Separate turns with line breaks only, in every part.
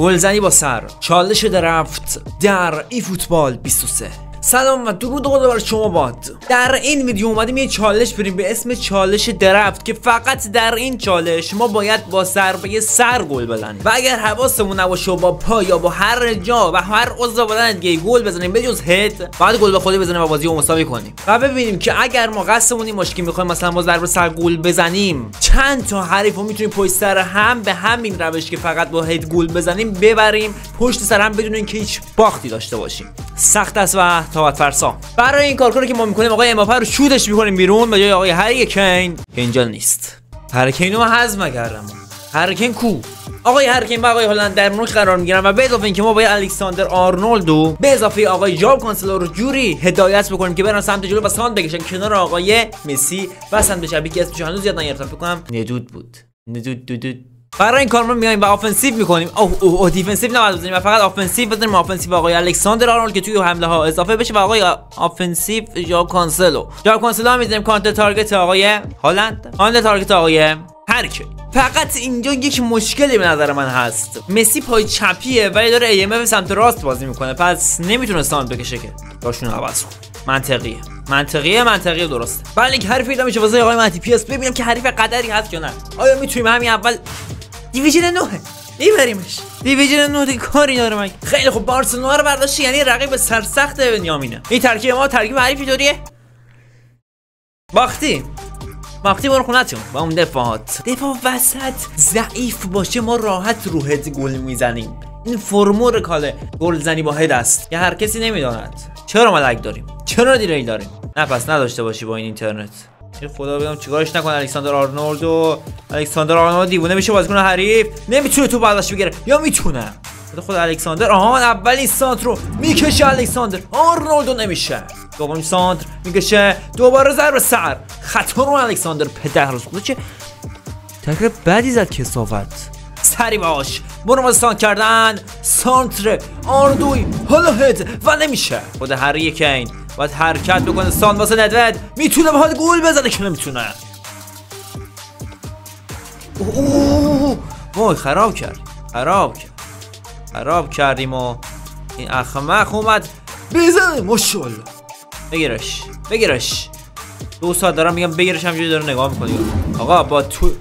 گلزنی با سر چالش درفت در ای فوتبال 23 سلام و درود خدا بر شما باد. در این ویدیو اومدیم یه چالش بریم به اسم چالش درفت که فقط در این چالش ما باید با ضربه سر گل بزنیم. و اگر حواسمون نباشه و با پا یا با هر جا و هر عضو بدن دیگه گل بزنیم بجز هد بعد گل به خودی بزنیم و بازی رو مساوی کنیم. و ببینیم که اگر ما قصدمون این که می‌خوایم مثلا با ضربه سر گل بزنیم چند تا حریف رو می‌تونیم پشت سر هم به همین روش که فقط با هد گل بزنیم ببریم پشت سر هم بدون اینکه هیچ باختی داشته باشیم. سخت است و طاقت فرسا. برای این کارکاری که ما می‌کنیم آقای امباپه رو شوتش می‌کنیم بیرون به جای آقای هری کین. که اینجا نیست. هری کین رو حذف کردم هری کین کو؟ آقای هری کین و آقای هلند در نوک قرار می‌گیرن و به اضافه اینکه ما باید الکساندر آرنولدو به اضافه آقای جوآو کانسلو رو جوری هدایت بکنیم که برن سمت جلو و سانتر بکشن کنار آقای مسی و سمت شبی که اسمش هنوز یاد نگرفتم فکر کنم ندود بود. ندود دود. برای این کار ما میایم و offensive می‌کنیم. اوه اوه او defensive نباید بزنیم. فقط offensive بزنیم. offensive آقای الکساندر آرنولد که توی حمله ها اضافه بشه و آقای آفنسیو جا کانسلو. جا کانسلو هم می‌زنیم counter target آقای هالند. counter target آقای هری کین فقط اینجا یک مشکلی به نظر من هست. مسی پای چپیه ولی داره AM سمت راست بازی می‌کنه. پس نمی‌تونه سانتر بکشه که جاشون عوض کن. منطقیه. منطقیه منطقیه درسته. بله که حریف میشه واسه آقای مهدی PS. ببینم که حریف قدری هست یا نه. آیا می‌تونیم همین اول division 9 میبریمش. division 9 کاری داره مگه خیلی خوب بارسلونا رو برداشتی یعنی رقیب سرسخت بنیامینه. این ترکیب ما ترکیب حریفی طوریه باختی. باختی برو خونتون. با اون دفاعات. دفاع وسط ضعیف باشه ما راحت رو هد گل می‌زنیم. این فرمور کاله گل زنی با هد است که هر کسی نمی‌داند. چرا ملک داریم؟ چرا دیری داریم؟ نه پس نداشته باشی با این اینترنت. خدا بگم چیکارش نکنه الکساندر آرنولد و الکساندر آرنولد دیوونه میشه بازیکن حریف. نمی‌تونه تو برداشت بگیره. یا می‌تونه. خود الکساندر. آهان اولین سانتر رو می‌کشه الکساندر. آرنولدو نمیشه. دومین سانتر می‌کشه. دوباره ضربه سر. خطا رو الکساندر پدر رو چه تکر بدی زد کسافت. سری باش. برو سانت کردن. سانتر آردوی حالا هد. و نمیشه. خود هری کین. باید حرکت بکنه. سان واسه ندوید. می‌تونه باید گول بزنه. که نمی‌تونه؟ اوه. وای خراب کرد. خراب کرد. خراب کردیم و این اخمخ اومد. بزنه ماشاءالله بگیرش. بگیرش. دو ساعت دارم میگم بگیرش همجوری داره نگاه می‌کنی آقا با تو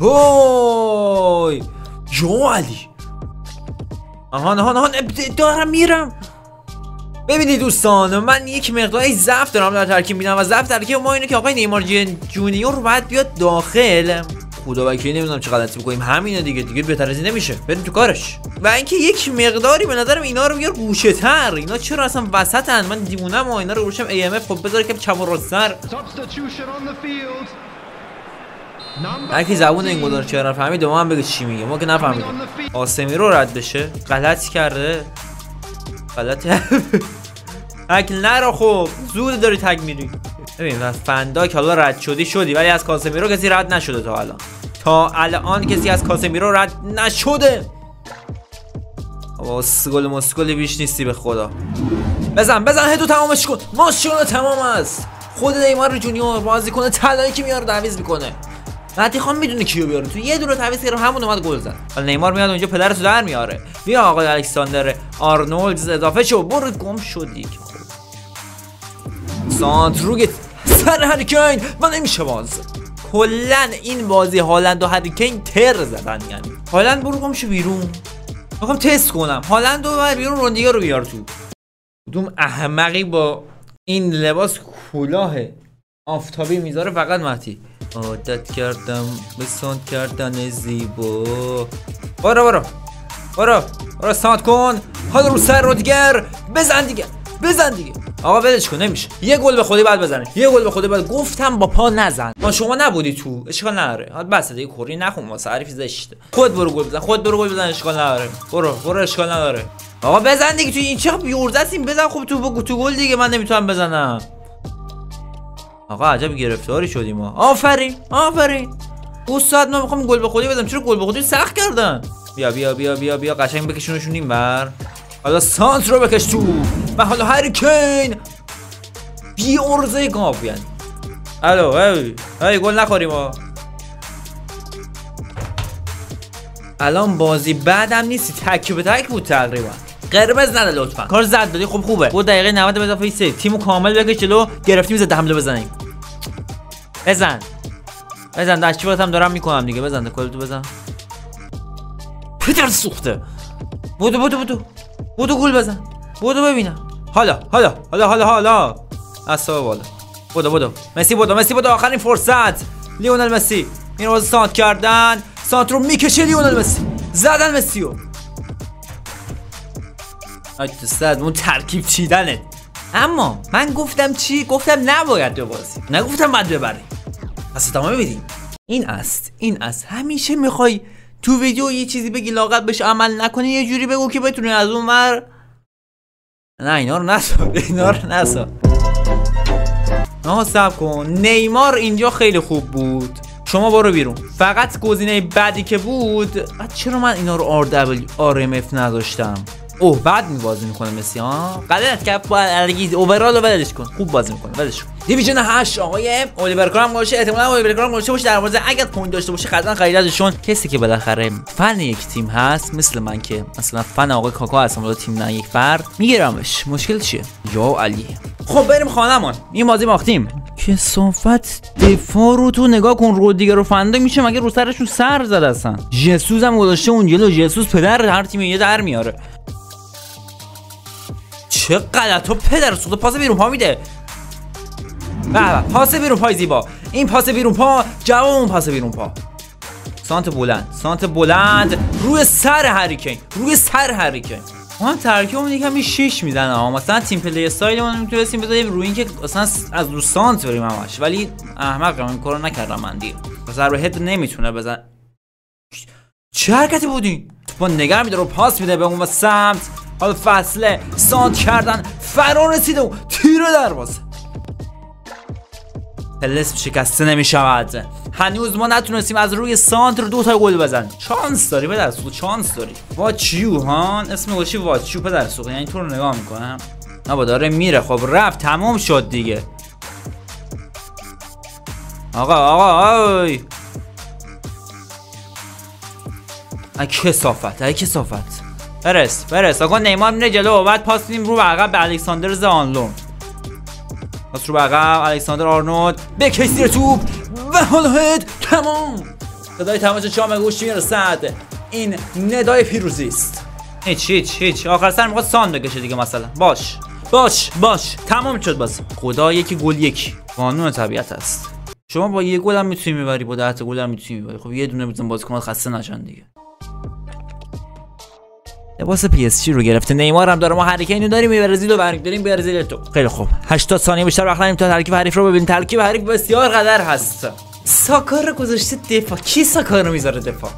وای. جو علی. آهان آهان آهان دارم میرم. ببینید دوستان من یک مقداری ضعف دارم در ترکیب میدم و ضعف ترکیب ما اینه که آقای نیمار جونیور باید بیاد داخل. خدا وکیلی نمی‌دونم چه غلطی بکنیم. همینه دیگه دیگه بهتر از این نمیشه. بریم تو کارش. و اینکه یک مقداری به نظرم اینا رو بیار گوشه تر اینا چرا اصلا وسطن؟ من دیوونم و اینا رو روشم ای ام اف خب بذار که چم و سر هرکی زبون این گلار چرا فهمید ما هم بگه چی میگه. ما که نفهمیدیم. آسمی رو رد بشه. غلطی کرده. غلطی تک نرو خب زود داری تگ میری. ببین از فن دایک حالا رد شدی شدی. ولی از کاسمیرو کسی رد نشده تا الان. تا الان کسی از کاسمیرو رد نشده. اسکل مسکل بیش نیستی به خدا. بزن بزن. هدو تمامش کن. ماشاءالله تمام است. خود نیمار جونیور بازی کنه. طلایی که میاره تعویض می‌کنه. مهدی خان می‌دونه کیو بیاره تو یه دونه تعویض کردم همون اومد گل زد. حالا نیمار میاد اونجا پدرتو در میاره. بیا آقای الکساندر آرنولد اضافه شو. برو گم شدی سانتروگ سر هریکین. و نمیشه باز. کلا این بازی هالند و هریکین تر زدن یعنی. هالند برو گم شو بیرون. می‌خوام تست کنم. هالند و بیرون روندیگه رو بیار تو. کدوم احمقی با این لباس کلاه آفتابی می‌ذاره فقط مهدی. عادت کردم به ساند کردن زیبا. برو برو برو برو ساند کن. حالا رو سر رو دیگر بزن دیگه بزن دیگه. آقا ولش کن نمیشه. یه گل به خودی بعد بزنه. یه گل به خودی بعد. گفتم با پا نزن. ما شما نبودی تو. اشکال نداره. حالا بس دیگه کوری نخون. واسه حریف زشته. خود برو گل بزن. خود برو گل بزن. اشکال نداره. برو برو اشکال نداره. آقا بزن دیگه. تو این چه بیورده این بزن خوب تو بگو تو گل دیگه. من نمی‌تونم بزنم. آقا عجب گرفتاری شدیم ما آفرین آفرین. دو ساعت ما می‌خوام گل به خودی بدم. چرا گل به خودی سخت کردن. بیا بیا بیا بیا بیا. قشنگ بکشونشون این بر حالا سانت رو بکش تو. و حالا هری کین بی ارزه گاف یعنی الو هی هی گل نخوریم ما الان بازی بعدم نیستی تک به تک بود تقریبا. قرمز نده لطفا. کار زد دادی؟ خب خوبه. بود دقیقه 90 به اضافه 3 تیمو کامل بکش جلو. گرفتیم زد حمله بزنیم. بزن. بزن. دشتی هم دارم می‌کنم دیگه. بزن کلتو بزن. پدر سوخته. بودو بودو بودو. بودو گول بزن. بودو ببینم. حالا حالا حالا حالا حالا. اصلا بالا. بودو بودو. مسی بودو مسی بودو. آخرین فرصت. لیونل مسی. این رو سانت کردن. سانت رو می‌کشه لیونل مسی. زدن مسیو صد اون ترکیب چیدنه اما من گفتم چی؟ گفتم نباید بازی نگفتم باید ببری. پس تمام ببینیم این است این است. همیشه می‌خوای تو ویدیو یه چیزی بگی لاغت بهش عمل نکنی یه جوری بگو که بتونی از اون ور. نه اینا رو نسا اینا رو نسا. آها سب کن. نیمار اینجا خیلی خوب بود. شما برو بیرون. فقط گزینه بعدی که بود. چرا من اینا رو ام اف نداشتم؟ اوه بعد می بازی می‌کنه مسی ها غلط با الگی اوورال ولش کن. خوب بازی می‌کنه ولش کن. دیویژن 8 آقای الیور کرام باشه احتمالاً الیور کرام باشه باشه دروازه اگر پوینت داشته باشه قطعا خریدتشون کسی که بالاخره فن یک تیم هست مثل من که مثلا فن آقای کاکا هستم ولی تیم نه یک فرد میگیرمش. مشکل چیه؟ یا علی؟ خب بریم خانمان این بازی باختیم. کسافت دفاع رو تو نگاه کن. رو دیگه رو فنده میشه مگه رو سرشون سر زد اصلا؟ جسوس هم گذاشته اون جلو. جسوس پدر هر تیم یه در میاره. غلط تو پدر سوخته پاس بیرون پا میده. بله پاس بیرون پای زیبا. این پاس بیرون پا جواب پاس بیرون پا. سانتر بلند سانتر بلند. روی سر هری کین روی سر هری کین ما اون یکم 6 می‌زنه ها. مثلا team playstyle ما می‌تونستیم بذاریم روی اینکه اصلا از رو سانتر بریم همش. ولی احمق این کارو نکردم من دیگه. ضربه هد نمی‌تونه بزن. چه حرکتی بودین با نگر میده رو پاس میده به اون سمت. حالا فصل سانتر کردن فرا رسیده و تیر دروازه. طلسم شکسته نمی شود هنوز ما نتونستیم از روی سانتر دو تا گل بزن شانس داری پدر سوخ شانس داری. watch you ها اسم گلشی watch you پدر سوخ یعنی تو رو نگاه می‌کنم. نه داره میره. خب رفت تمام شد دیگه. آقا آقا آی. ای کثافت ای کثافت. برس برس آقا نیمار میره جلو و بعد پاس رو به عقب به الکساندر آرنولد. پاس رو عقب الکساندر آرنولد. به کسی توپ. و حالا هد. تمام. صدای تماس شام گوش می‌رسد این ندای پیروزی است. هیچ هیچ هیچ. آخر سر می‌خواد سانتر بکشه دیگه مثلا. باش. باش باش. تمام شد باز. خدا یکی گل یکی. قانون طبیعت است. شما با یه گل هم می‌تونی می‌بری با ده گل هم می‌تونی می‌بری. خب یه دونه بزن بازیکن خسته نشن دیگه. لباس PSG رو گرفته. نیمار هم داره. ما اینو داریم برزیل رو برمی‌داریم برزیل تو. خیلی خوب. 80 ثانیه بیشتر وقت نداریم تا ترکیب حریف رو ببینیم. ترکیب حریف بسیار قدر هست. ساکار گذاشته دفاع. کی ساکار رو می‌ذاره دفاع؟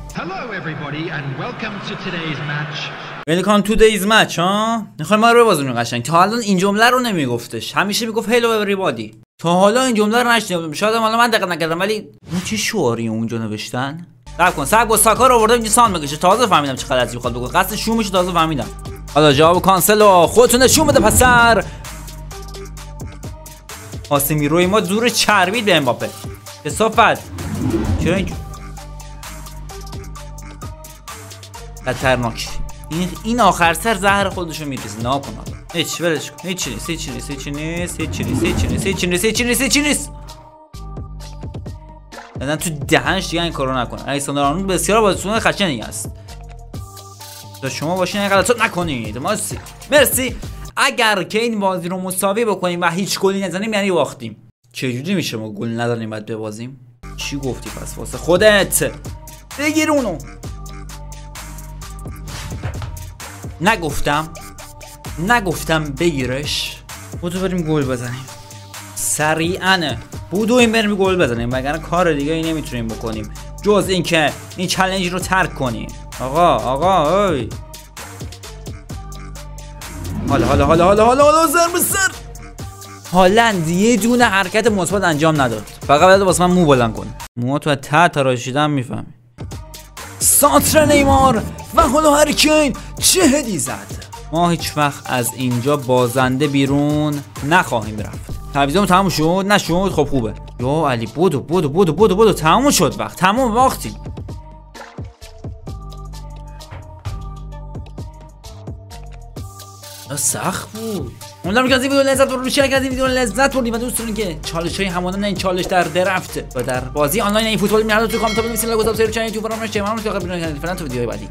ویلکام تو دیز مچ ها؟ می‌خوای ما رو ببازونیم قشنگ. تا الان این جمله رو نمیگفتش. همیشه می‌گفت هلو اوریبادی تا حالا این جمله رو نشنیدم. شاید حالا من دقت نکردم ولی اون چه شعاری اونجا نوشتن؟ صبر کن. صبر کن ساکا رو آورده اینجا سان بکشه. تازه فهمیدم چه غلطی می‌خواد بکنه قصد شومش تازه فهمیدم. حالا جواب کانسل و خودتون نشون بده پسر آسمی روی ما زور چربید به امباپه. کسافت. چرا اینجور؟ خطرناک. این این آخر سر زهر خودشو میریزه. نه کن هیچ ولش کن. هیچ نیست هیچ نیست هیچ نیست هیچ نیست هیچ نیست هیچ نیست هیچ نیست. بدن تو دهنش دیگه این کارو نکنه. الکساندر آرنولد بسیار بازیکن خشنی است. تا شما باشین این غلطات نکنید. مرسی. مرسی. اگر که این بازی رو مساوی بکنیم و هیچ گلی نزنیم یعنی باختیم. چجوری میشه ما گل نداریم بعد ببازیم؟ چی گفتی پس؟ واسه خودت. بگیر اونو. نگفتم. نگفتم بگیرش. بودو بریم گل بزنیم. سریعا. بودو این بریم گل بزنیم وگرنه کار دیگه ای نمی‌تونیم بکنیم. جز اینکه این چلنج رو ترک کنیم. آقا آقا اوی. حالا حالا حالا حالا حالا حالا سر سر. هالند یه دونه حرکت مثبت انجام نداد. فقط باید واسه من مو بلند کنه مو تو ته تراشیدم می‌فهمی. سانتر نیمار و حالا هریکین چه هدی زد؟ ما هیچ وقت از اینجا بازنده بیرون نخواهیم رفت. تعویضم تموم شد؟ نشد؟ خب خوبه. یا علی بودو بودو بودو بودو بودو تموم شد وقت. تموم وقتی سخت بود. امیدوارم که از این ویدیو لذت بردید از این ویدیو لذت بردید و دوست دارین که چالش های همانند این چالش در draft و در بازی آنلاین eFootball میاد تو کامنت بنویسید. لایک و subscribe channel یوتیوب فراموش نشه ممنون که بیرون کردید فعلا تو ویدیوهای بعدی.